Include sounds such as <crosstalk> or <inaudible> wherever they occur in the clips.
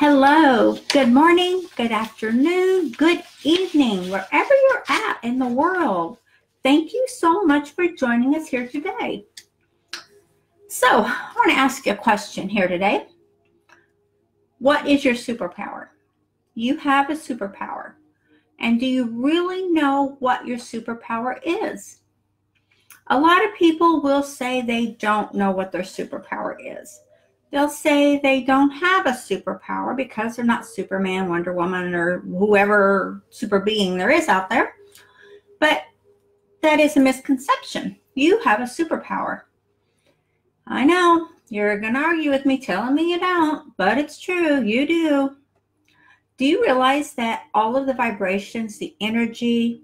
Hello, good morning, good afternoon, good evening, wherever you're at in the world. Thank you so much for joining us here today. So, I want to ask you a question here today. What is your superpower? You have a superpower. And do you really know what your superpower is? A lot of people will say they don't know what their superpower is they'll say they don't have a superpower because they're not Superman, Wonder Woman, or whoever super being there is out there. But that is a misconception. You have a superpower. I know you're going to argue with me telling me you don't, but it's true. You do. Do you realize that all of the vibrations, the energy,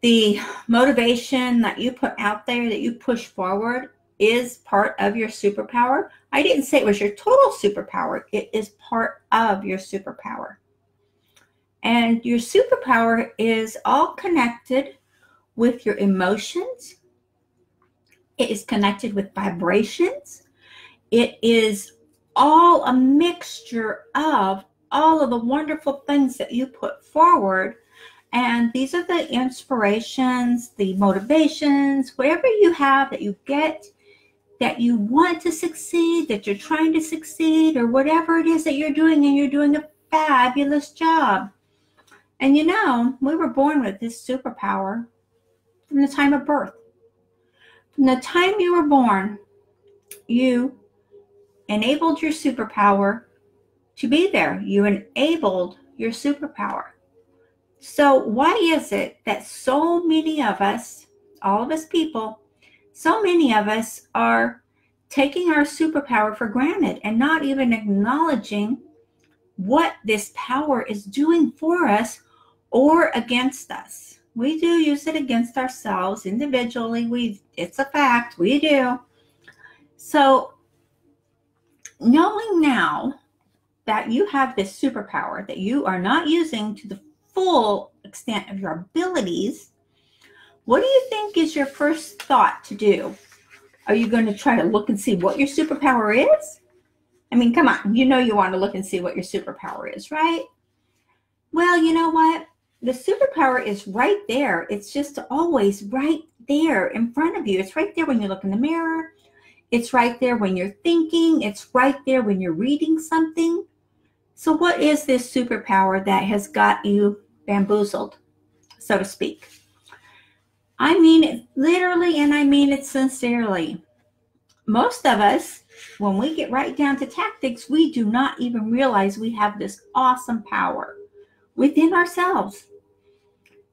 the motivation that you put out there, that you push forward, is part of your superpower. I didn't say it was your total superpower, it is part of your superpower. And your superpower is all connected with your emotions, it is connected with vibrations, it is all a mixture of all of the wonderful things that you put forward. And these are the inspirations, the motivations, whatever you have that you get that you want to succeed, that you're trying to succeed, or whatever it is that you're doing, and you're doing a fabulous job. And you know, we were born with this superpower from the time of birth. From the time you were born, you enabled your superpower to be there. You enabled your superpower. So, why is it that so many of us, all of us people, so many of us are taking our superpower for granted and not even acknowledging what this power is doing for us or against us. We do use it against ourselves individually. We it's a fact. We do. So knowing now that you have this superpower that you are not using to the full extent of your abilities, what do you think is your first thought to do? Are you going to try to look and see what your superpower is? I mean, come on, you know you want to look and see what your superpower is, right? Well, you know what? The superpower is right there. It's just always right there in front of you. It's right there when you look in the mirror. It's right there when you're thinking. It's right there when you're reading something. So, what is this superpower that has got you bamboozled, so to speak? I mean it literally and I mean it sincerely. Most of us, when we get right down to tactics, we do not even realize we have this awesome power within ourselves.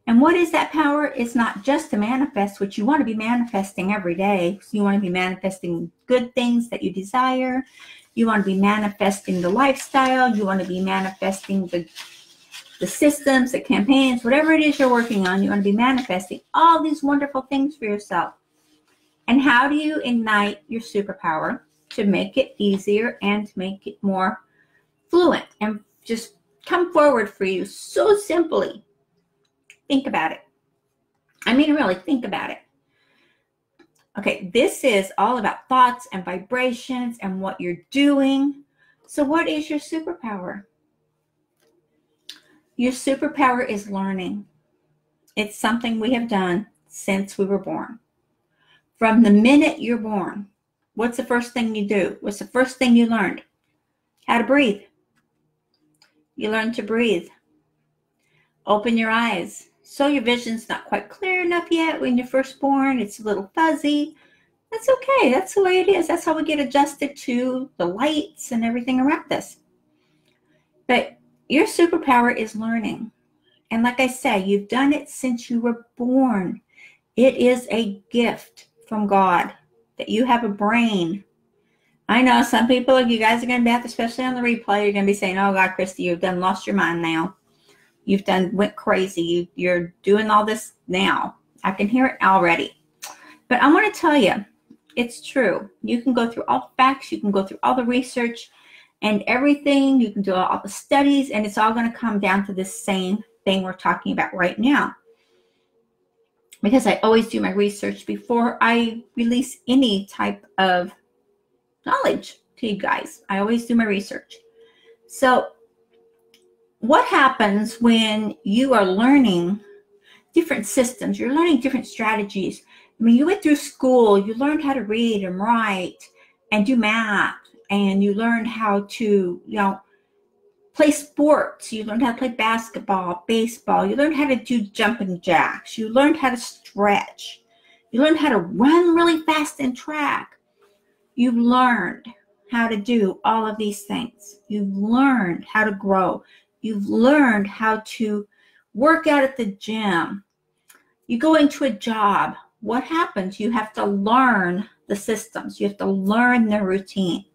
And what is that power? It's not just to manifest what you want to be manifesting every day. You want to be manifesting good things that you desire. You want to be manifesting the lifestyle. You want to be manifesting the the systems, the campaigns, whatever it is you're working on, you want to be manifesting all these wonderful things for yourself. And how do you ignite your superpower to make it easier and make it more fluent and just come forward for you so simply? Think about it. I mean, really, think about it. Okay, this is all about thoughts and vibrations and what you're doing. So, what is your superpower? Your superpower is learning. It's something we have done since we were born. From the minute you're born, what's the first thing you do? What's the first thing you learned? How to breathe. You learn to breathe. Open your eyes. So your vision's not quite clear enough yet when you're first born. It's a little fuzzy. That's okay. That's the way it is. That's how we get adjusted to the lights and everything around us. But your superpower is learning. And like I said, you've done it since you were born. It is a gift from God that you have a brain. I know some people, you guys are going to be, especially on the replay, you're going to be saying, oh God, Christie, you've done lost your mind now. You've done went crazy. You, you're doing all this now. I can hear it already. But I want to tell you, it's true. You can go through all the facts. You can go through all the research and everything. You can do all the studies, and it's all going to come down to the same thing we're talking about right now. Because I always do my research before I release any type of knowledge to you guys. I always do my research. So, what happens when you are learning different systems? You're learning different strategies. I mean, you went through school, you learned how to read and write and do math, and you learned how to, you know, play sports. You learned how to play basketball, baseball. You learned how to do jumping jacks. You learned how to stretch. You learned how to run really fast in track. You've learned how to do all of these things. You've learned how to grow. You've learned how to work out at the gym. You go into a job. What happens? You have to learn the systems. You have to learn the routine.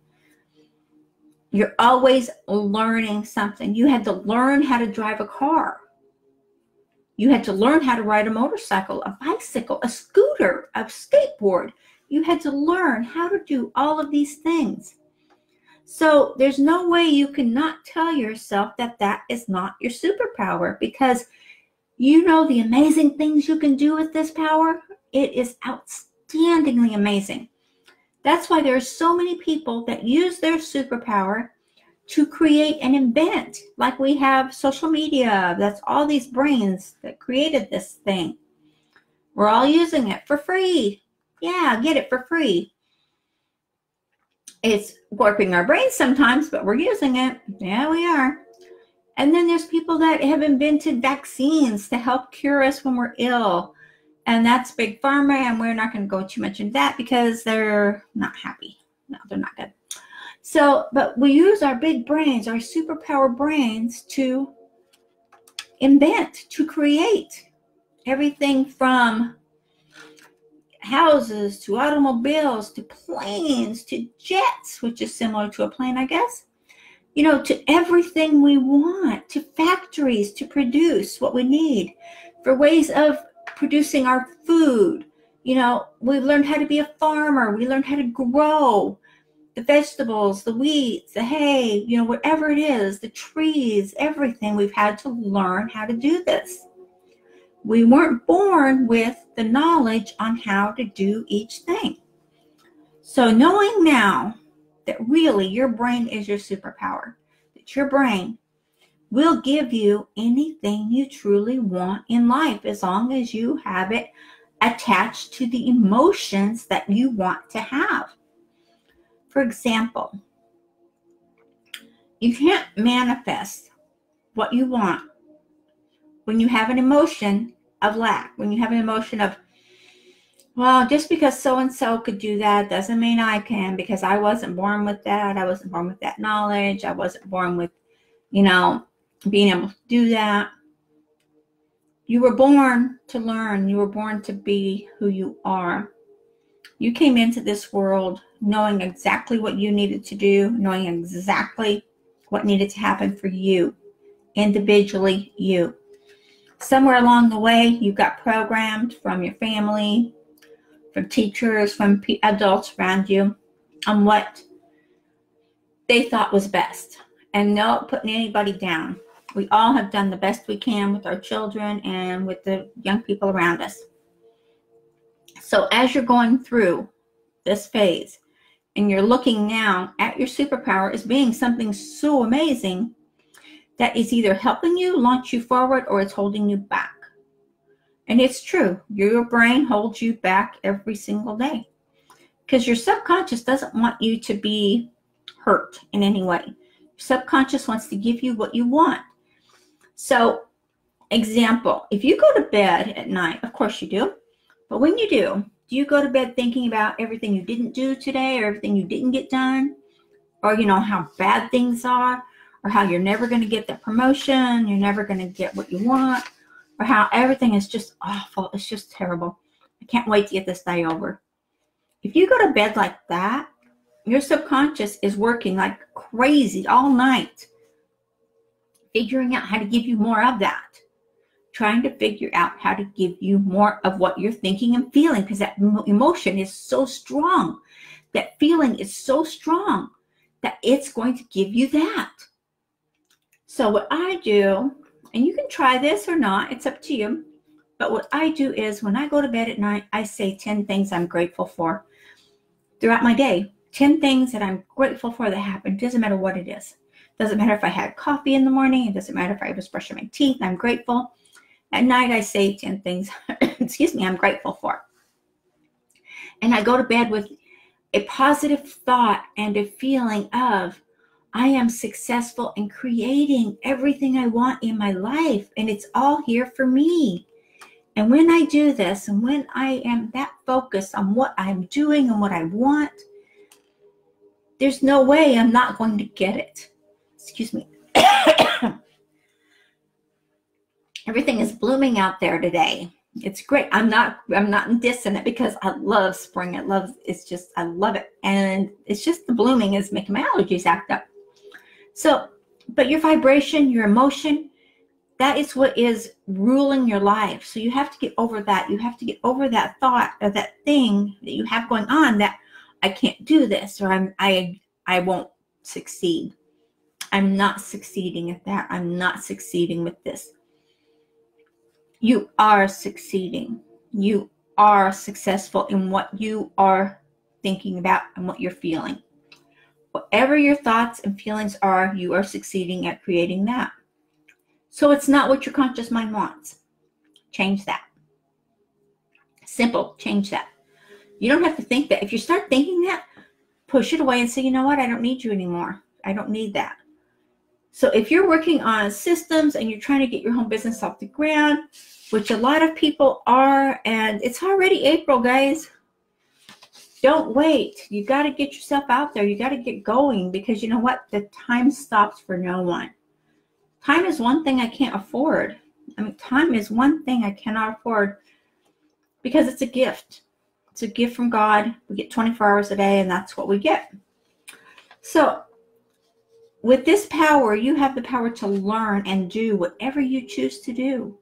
You're always learning something. You had to learn how to drive a car. You had to learn how to ride a motorcycle, a bicycle, a scooter, a skateboard. You had to learn how to do all of these things. So there's no way you cannot tell yourself that that is not your superpower because you know the amazing things you can do with this power. It is outstandingly amazing. That's why there are so many people that use their superpower to create and invent. Like we have social media, that's all these brains that created this thing. We're all using it for free. Yeah, get it for free. It's warping our brains sometimes, but we're using it. Yeah, we are. And then there's people that have invented vaccines to help cure us when we're ill and that's big pharma and we're not going to go too much into that because they're not happy. No they're not good. So but we use our big brains our superpower brains to invent to create everything from houses to automobiles to planes to jets which is similar to a plane i guess. You know to everything we want to factories to produce what we need for ways of producing our food. You know, we learned how to be a farmer. We learned how to grow the vegetables, the wheat, the hay, you know, whatever it is, the trees, everything. We've had to learn how to do this. We weren't born with the knowledge on how to do each thing. So, knowing now that really your brain is your superpower, that your brain will give you anything you truly want in life as long as you have it attached to the emotions that you want to have. For example, you can't manifest what you want when you have an emotion of lack, when you have an emotion of, well, just because so and so could do that doesn't mean I can because I wasn't born with that. I wasn't born with that knowledge. I wasn't born with, you know, being able to do that. You were born to learn, you were born to be who you are. You came into this world knowing exactly what you needed to do, knowing exactly what needed to happen for you, individually, you. Somewhere along the way, you got programmed from your family, from teachers, from adults around you on what they thought was best. And no putting anybody down we all have done the best we can with our children and with the young people around us. So, as you're going through this phase and you're looking now at your superpower as being something so amazing that is either helping you launch you forward or it's holding you back. And it's true, your brain holds you back every single day because your subconscious doesn't want you to be hurt in any way. Your subconscious wants to give you what you want. So, example, if you go to bed at night, of course you do, but when you do, do you go to bed thinking about everything you didn't do today or everything you didn't get done? Or, you know, how bad things are? Or how you're never going to get that promotion, you're never going to get what you want, or how everything is just awful. It's just terrible. I can't wait to get this day over. If you go to bed like that, your subconscious is working like crazy all night figuring out how to give you more of that. Trying to figure out how to give you more of what you're thinking and feeling because that emotion is so strong. That feeling is so strong that it's going to give you that. So, what I do, and you can try this or not, it's up to you. But what I do is when I go to bed at night, I say 10 things I'm grateful for throughout my day. 10 things that I'm grateful for that happened. Doesn't matter what it is Doesn't matter if I had coffee in the morning. It doesn't matter if I was brushing my teeth. I'm grateful. At night, I say 10 things, <coughs> excuse me, I'm grateful for. And I go to bed with a positive thought and a feeling of, I am successful in creating everything I want in my life, and it's all here for me. And when I do this, and when I am that focused on what I'm doing and what I want, there's no way I'm not going to get it. Excuse me. <coughs> Everything is blooming out there today. It's great. I'm not I'm not dissing it because I love spring. I love it's just I love it. And it's just the blooming is making my allergies act up. So, but your vibration, your emotion, that is what is ruling your life. So you have to get over that. You have to get over that thought or that thing that you have going on that I can't do this or I'm I I won't succeed. I'm not succeeding at that. I'm not succeeding with this. You are succeeding. You are successful in what you are thinking about and what you're feeling. Whatever your thoughts and feelings are, you are succeeding at creating that. So it's not what your conscious mind wants. Change that. Simple, change that. You don't have to think that. If you start thinking that, push it away and say, you know what, I don't need you anymore. I don't need that. So if you're working on systems and you're trying to get your home business off the ground, which a lot of people are, and it's already April, guys. Don't wait. You got to get yourself out there. You got to get going because you know what? The time stops for no one. Time is one thing I can't afford. I mean, time is one thing I cannot afford because it's a gift. It's a gift from God. We get 24 hours a day, and that's what we get. So, with this power, you have the power to learn and do whatever you choose to do.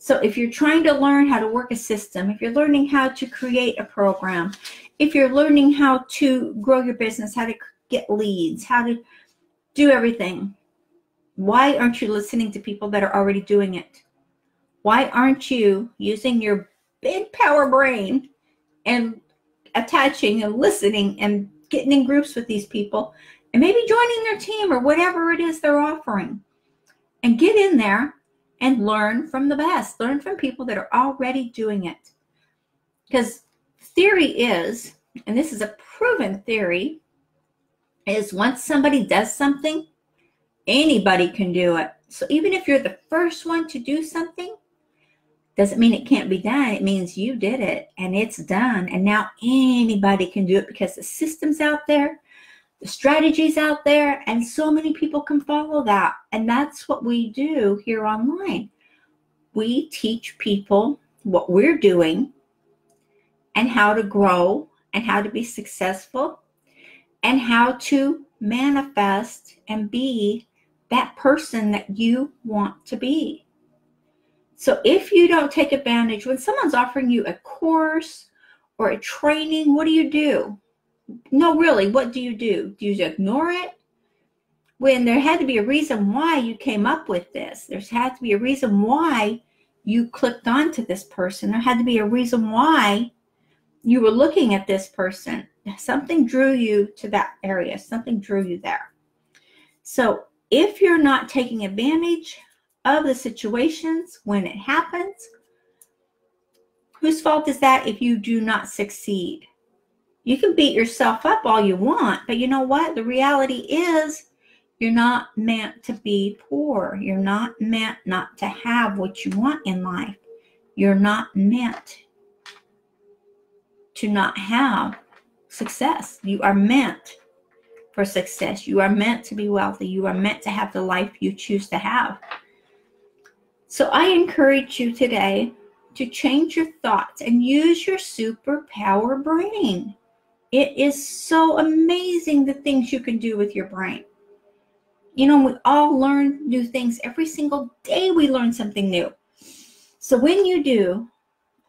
So, if you're trying to learn how to work a system, if you're learning how to create a program, if you're learning how to grow your business, how to get leads, how to do everything, why aren't you listening to people that are already doing it? Why aren't you using your big power brain and attaching and listening and getting in groups with these people and maybe joining their team or whatever it is they're offering? And get in there and learn from the best. Learn from people that are already doing it. Because theory is, and this is a proven theory, is once somebody does something, Anybody can do it. So even if you're the first one to do something, doesn't mean it can't be done. It means you did it and it's done. And now anybody can do it because the system's out there, the strategies out there, and so many people can follow that. And that's what we do here online. We teach people what we're doing and how to grow and how to be successful and how to manifest and be that person that you want to be. So if you don't take advantage, when someone's offering you a course or a training, what do you do? No, really, what do you do? Do you ignore it? When there had to be a reason why you came up with this, there had to be a reason why you clicked onto this person. There had to be a reason why you were looking at this person. Something drew you to that area, something drew you there. So if you're not taking advantage of the situations when it happens, whose fault is that if you do not succeed? You can beat yourself up all you want, but you know what? The reality is you're not meant to be poor. You're not meant not to have what you want in life. You're not meant to not have success. You are meant for success. You are meant to be wealthy. You are meant to have the life you choose to have. So I encourage you today to change your thoughts and use your superpower brain. It is so amazing the things you can do with your brain. You know, we all learn new things every single day, we learn something new. So when you do,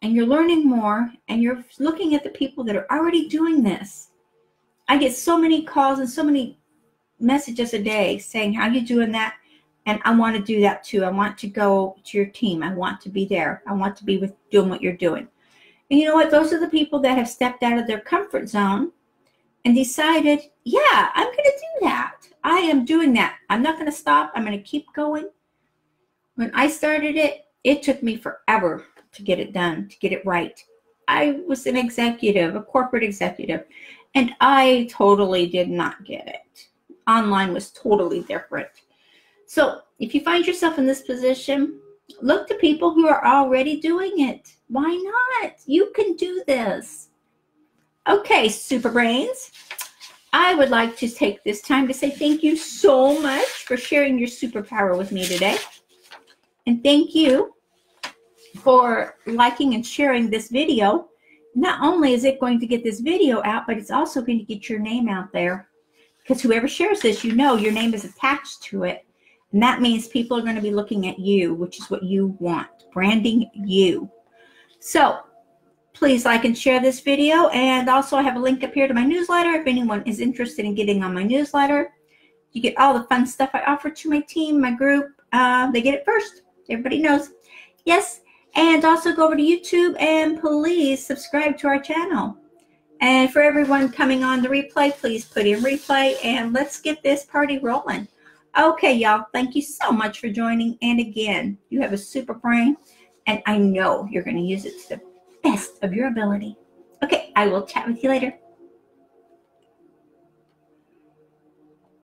and you're learning more, and you're looking at the people that are already doing this, I get so many calls and so many messages a day saying, How you doing that? And I want to do that too. I want to go to your team. I want to be there. I want to be with doing what you're doing. And you know what? Those are the people that have stepped out of their comfort zone and decided, yeah, I'm going to do that. I am doing that. I'm not going to stop. I'm going to keep going. When I started it, it took me forever to get it done, to get it right. I was an executive, a corporate executive, and I totally did not get it. Online was totally different. So if you find yourself in this position, look to people who are already doing it. Why not? You can do this. Okay, super brains. I would like to take this time to say thank you so much for sharing your superpower with me today. And thank you for liking and sharing this video. Not only is it going to get this video out, but it's also going to get your name out there. Because whoever shares this, you know your name is attached to it. And that means people are going to be looking at you, which is what you want, branding you. So please like and share this video. And also I have a link up here to my newsletter if anyone is interested in getting on my newsletter. You get all the fun stuff I offer to my team, my group. Uh, they get it first. Everybody knows. Yes. And also go over to YouTube and please subscribe to our channel. And for everyone coming on the replay, please put in replay and let's get this party rolling. Okay, y'all, thank you so much for joining. And again, you have a super brain, and I know you're going to use it to the best of your ability. Okay, I will chat with you later.